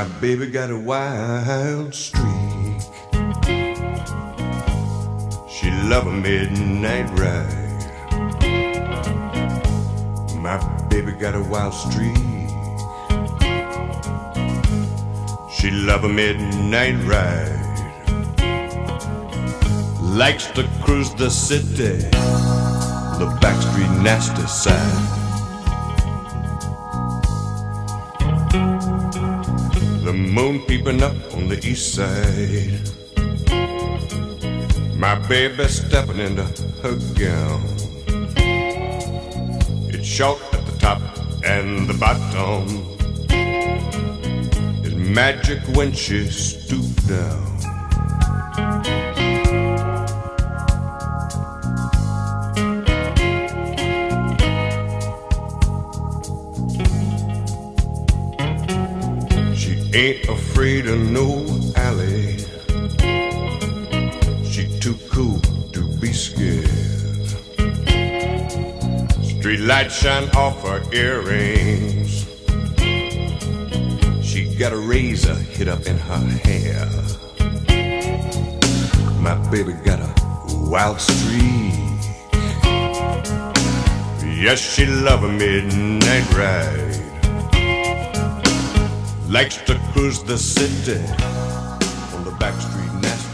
My baby got a wild streak. She love a midnight ride. My baby got a wild streak. She love a midnight ride. Likes to cruise the city, the backstreet nasty side. The moon peeping up on the east side. My baby stepping into her gown. It's short at the top and the bottom. It's magic when she stoops down. Ain't afraid of no alley. She too cool to be scared. Street lights shine off her earrings. She got a razor hid up in her hair. My baby got a wild streak. Yes, she love a midnight ride. Likes to cruise the city on the backstreet nasty